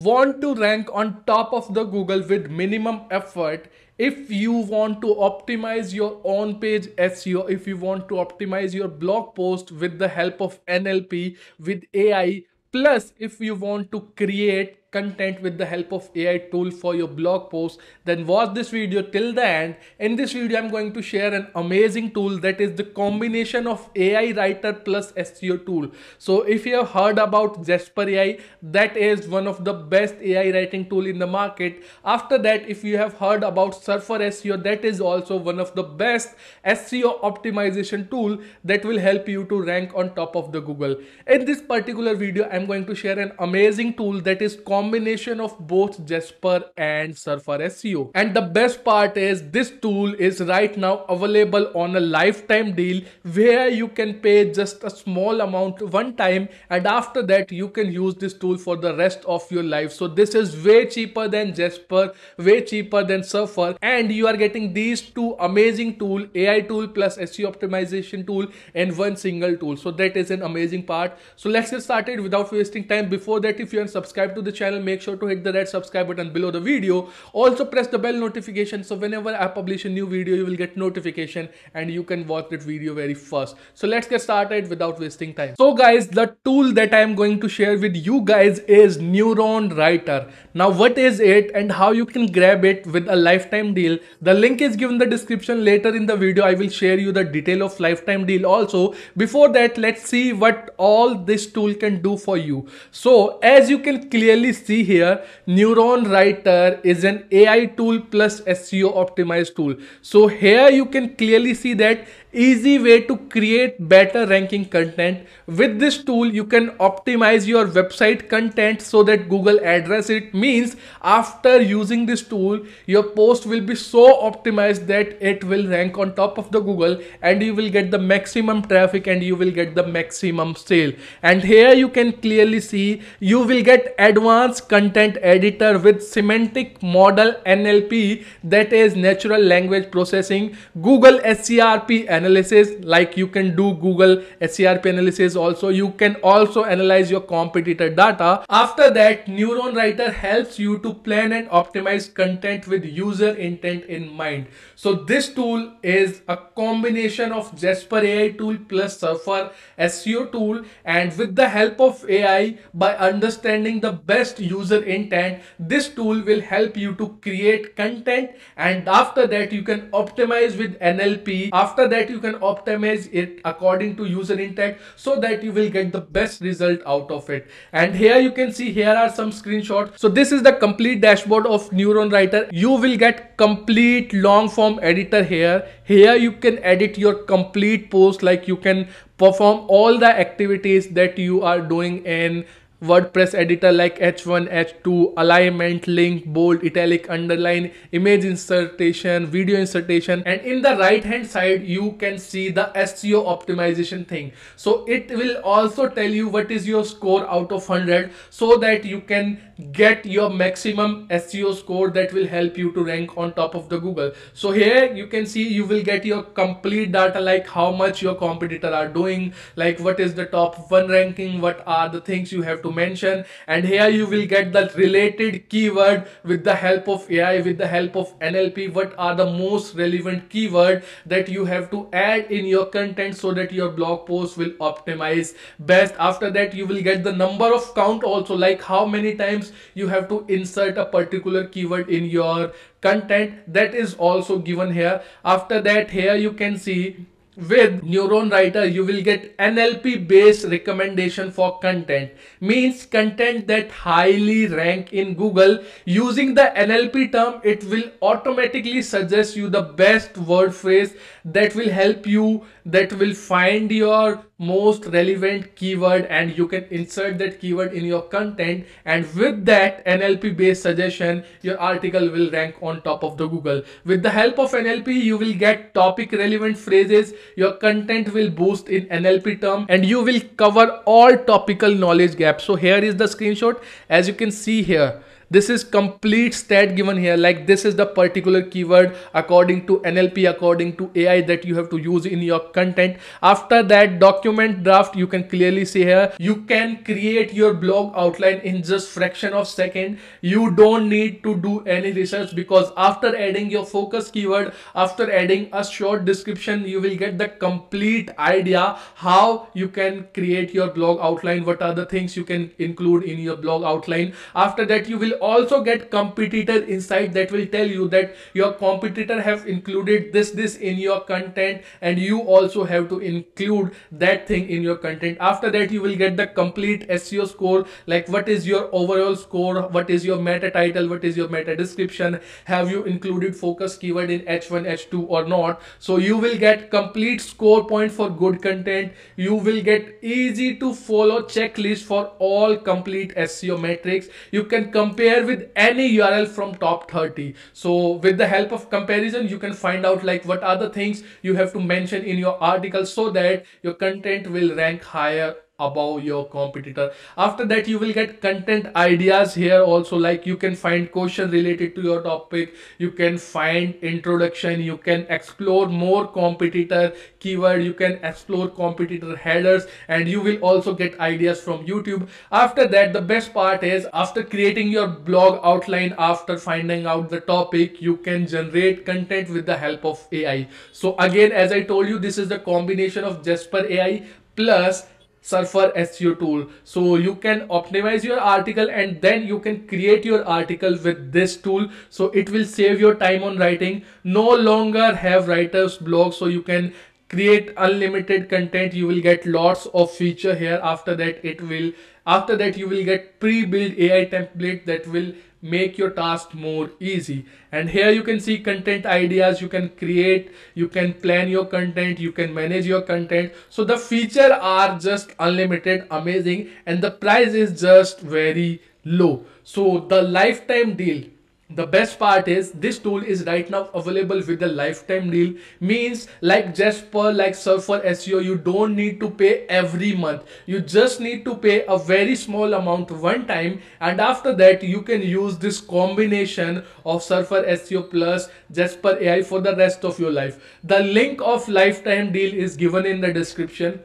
want to rank on top of the Google with minimum effort, if you want to optimize your on page SEO, if you want to optimize your blog post with the help of NLP, with AI, plus if you want to create content with the help of AI tool for your blog post, then watch this video till the end. In this video, I'm going to share an amazing tool that is the combination of AI writer plus SEO tool. So if you have heard about Jasper AI, that is one of the best AI writing tool in the market. After that, if you have heard about Surfer SEO, that is also one of the best SEO optimization tool that will help you to rank on top of the Google. In this particular video, I'm going to share an amazing tool that is combination of both Jasper and Surfer SEO. And the best part is this tool is right now available on a lifetime deal where you can pay just a small amount one time and after that you can use this tool for the rest of your life. So this is way cheaper than Jasper, way cheaper than Surfer and you are getting these two amazing tool, AI tool plus SEO optimization tool in one single tool. So that is an amazing part. So let's get started without wasting time. Before that, if you are subscribed to the channel, channel make sure to hit the red subscribe button below the video. Also press the bell notification so whenever i publish a new video you will get notification and you can watch that video very first so let's get started without wasting time. So guys the tool that i am going to share with you guys is neuron writer now what is it and how you can grab it with a lifetime deal the link is given the description later in the video i will share you the detail of lifetime deal also before that let's see what all this tool can do for you so as you can clearly see here, Neuron Writer is an AI tool plus SEO optimized tool. So here you can clearly see that easy way to create better ranking content. With this tool, you can optimize your website content so that Google address it means after using this tool, your post will be so optimized that it will rank on top of the Google and you will get the maximum traffic and you will get the maximum sale. And here you can clearly see you will get advanced content editor with semantic model NLP that is natural language processing, Google SCRP analysis like you can do Google SCRP analysis also. You can also analyze your competitor data. After that, Neuron Writer helps you to plan and optimize content with user intent in mind. So this tool is a combination of Jasper AI tool plus Surfer SEO tool and with the help of AI by understanding the best user intent, this tool will help you to create content and after that you can optimize with NLP. After that you can optimize it according to user intent so that you will get the best result out of it. And here you can see here are some screenshots. So this is the complete dashboard of Neuron Writer. You will get complete long form editor here. Here you can edit your complete post like you can perform all the activities that you are doing in WordPress editor like H1, H2, alignment, link, bold, italic, underline, image insertion, video insertion and in the right hand side you can see the SEO optimization thing. So it will also tell you what is your score out of 100 so that you can get your maximum SEO score that will help you to rank on top of the Google. So here you can see you will get your complete data like how much your competitor are doing, like what is the top one ranking, what are the things you have to mention and here you will get the related keyword with the help of AI, with the help of NLP, what are the most relevant keyword that you have to add in your content so that your blog post will optimize best. After that you will get the number of count also like how many times you have to insert a particular keyword in your content that is also given here. After that here you can see with neuron writer you will get nlp based recommendation for content. Means content that highly rank in google. Using the nlp term it will automatically suggest you the best word phrase that will help you that will find your most relevant keyword and you can insert that keyword in your content and with that NLP based suggestion your article will rank on top of the Google. With the help of NLP you will get topic relevant phrases, your content will boost in NLP term and you will cover all topical knowledge gaps. So here is the screenshot as you can see here this is complete stat given here. Like this is the particular keyword according to NLP according to AI that you have to use in your content. After that document draft you can clearly see here you can create your blog outline in just fraction of second. You don't need to do any research because after adding your focus keyword after adding a short description you will get the complete idea how you can create your blog outline what are the things you can include in your blog outline. After that you will also get competitor insight that will tell you that your competitor have included this this in your content and you also have to include that thing in your content. After that you will get the complete SEO score like what is your overall score what is your meta title what is your meta description have you included focus keyword in h1 h2 or not. So you will get complete score point for good content. You will get easy to follow checklist for all complete SEO metrics. You can compare with any URL from top 30 so with the help of comparison you can find out like what are the things you have to mention in your article so that your content will rank higher above your competitor. After that you will get content ideas here also like you can find question related to your topic you can find introduction you can explore more competitor keyword you can explore competitor headers and you will also get ideas from youtube. After that the best part is after creating your blog outline after finding out the topic you can generate content with the help of ai so again as i told you this is the combination of jasper ai plus surfer SEO tool. So you can optimize your article and then you can create your article with this tool. So it will save your time on writing. No longer have writer's block. So you can create unlimited content. You will get lots of feature here. After that, it will, after that you will get pre-built AI template that will make your task more easy. And here you can see content ideas you can create you can plan your content you can manage your content. So the feature are just unlimited amazing and the price is just very low. So the lifetime deal the best part is this tool is right now available with a lifetime deal. Means like jasper like surfer seo you don't need to pay every month. You just need to pay a very small amount one time. And after that you can use this combination of surfer seo plus jasper ai for the rest of your life. The link of lifetime deal is given in the description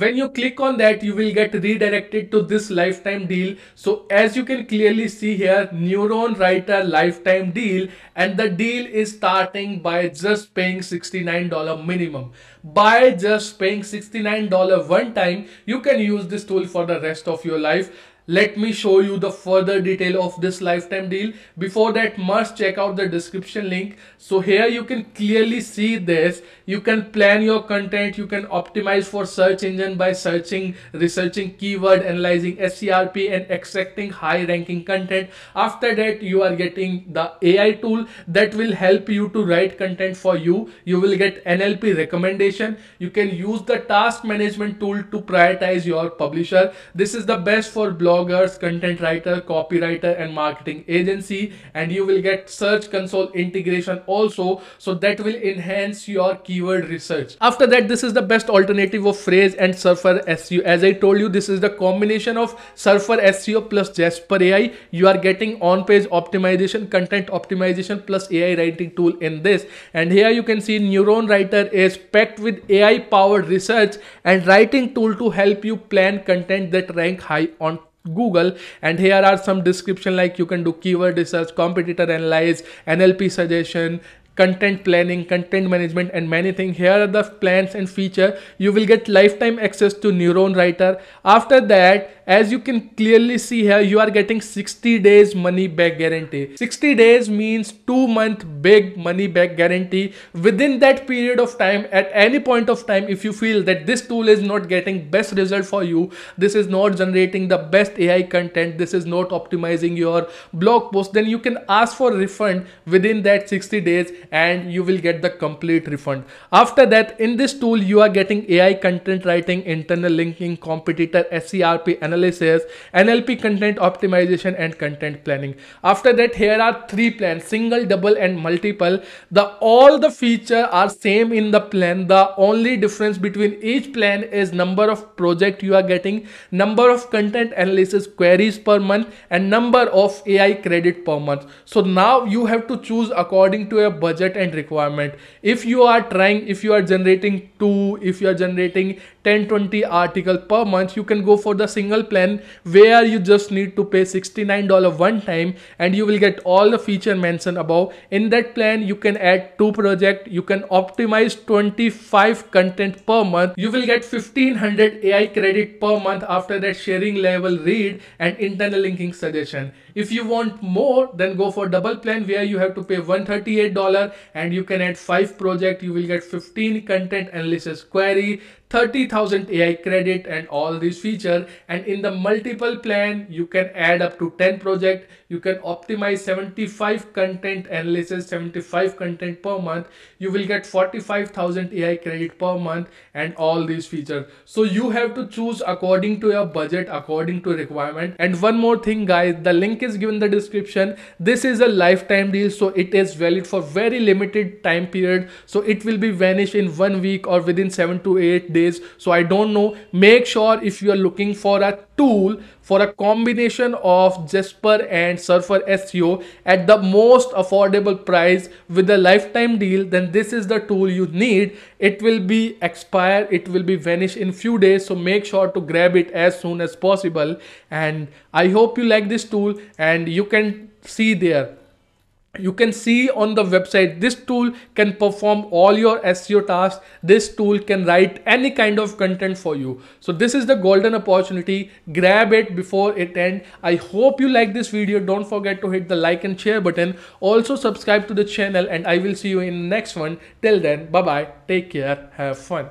when you click on that you will get redirected to this lifetime deal. So as you can clearly see here neuron writer lifetime deal and the deal is starting by just paying $69 minimum. By just paying $69 one time you can use this tool for the rest of your life let me show you the further detail of this lifetime deal. Before that must check out the description link. So here you can clearly see this. You can plan your content. You can optimize for search engine by searching researching keyword analyzing SERP and extracting high ranking content. After that you are getting the AI tool that will help you to write content for you. You will get NLP recommendation. You can use the task management tool to prioritize your publisher. This is the best for blog bloggers, content writer, copywriter and marketing agency and you will get search console integration also so that will enhance your keyword research. After that this is the best alternative of Frase and surfer SEO. As I told you this is the combination of surfer SEO plus Jasper AI. You are getting on page optimization, content optimization plus AI writing tool in this and here you can see Neuron Writer is packed with AI powered research and writing tool to help you plan content that rank high on google and here are some description like you can do keyword research competitor analyze nlp suggestion content planning content management and many things. Here are the plans and feature. You will get lifetime access to neuron writer. After that as you can clearly see here you are getting 60 days money back guarantee. 60 days means two month big money back guarantee. Within that period of time at any point of time if you feel that this tool is not getting best result for you this is not generating the best ai content this is not optimizing your blog post then you can ask for refund within that 60 days and you will get the complete refund. After that in this tool you are getting ai content writing internal linking competitor serp analysis nlp content optimization and content planning. After that here are three plans single double and multiple. The all the feature are same in the plan. The only difference between each plan is number of project you are getting number of content analysis queries per month and number of ai credit per month. So now you have to choose according to your budget and requirement. If you are trying if you are generating two if you are generating 10 20 article per month you can go for the single plan where you just need to pay $69 one time and you will get all the feature mentioned above. In that plan you can add two project you can optimize 25 content per month. You will get 1500 ai credit per month after that sharing level read and internal linking suggestion. If you want more then go for double plan where you have to pay $138 and you can add 5 project you will get 15 content analysis query 30,000 AI credit and all these feature and in the multiple plan you can add up to 10 project. You can optimize 75 content analysis 75 content per month. You will get 45,000 AI credit per month and all these features so you have to choose according to your budget according to requirement. And one more thing guys the link is given in the description. This is a lifetime deal so it is valid for very limited time period. So it will be vanished in one week or within 7 to 8 days. So i don't know. Make sure if you are looking for a tool for a combination of Jasper and Surfer SEO at the most affordable price with a lifetime deal then this is the tool you need. It will be expire. It will be vanish in few days. So make sure to grab it as soon as possible. And I hope you like this tool and you can see there you can see on the website this tool can perform all your SEO tasks. This tool can write any kind of content for you. So this is the golden opportunity. Grab it before it end. I hope you like this video. Don't forget to hit the like and share button. Also subscribe to the channel and I will see you in next one. Till then bye bye take care. Have fun